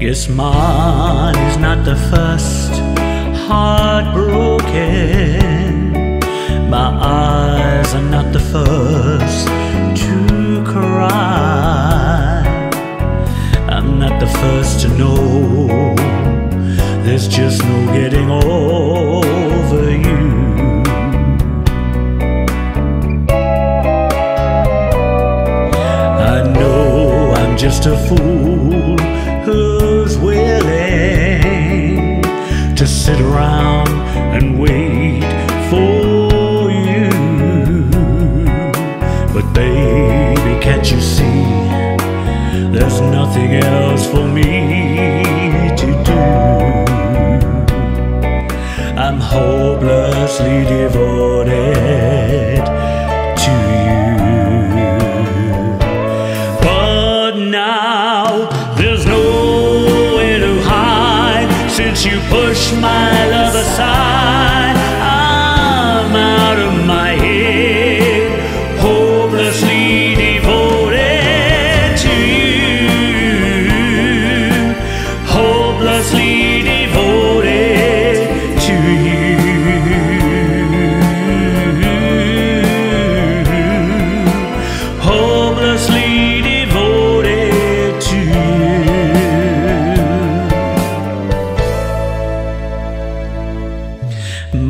Yes, mine is not the first heartbroken. My eyes are not the first to cry. I'm not the first to know. There's just no getting over you. I know I'm just a fool around and wait for you. But baby, can't you see? There's nothing else for me to do. I'm hopelessly devoted pushed my love aside.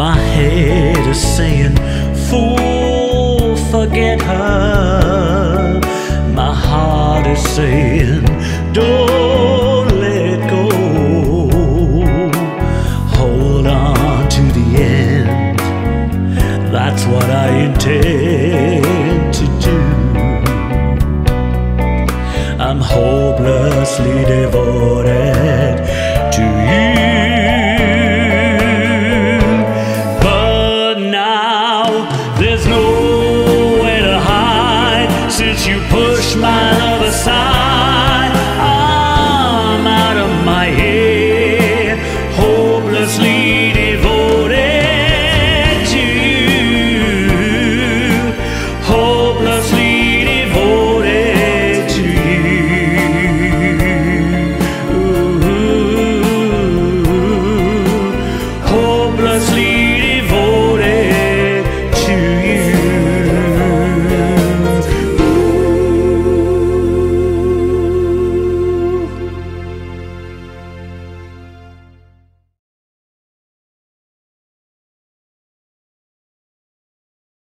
My head is saying, Fool, forget her. My heart is saying, Don't let go. Hold on to the end. That's what I intend to do. I'm hopelessly devoted. no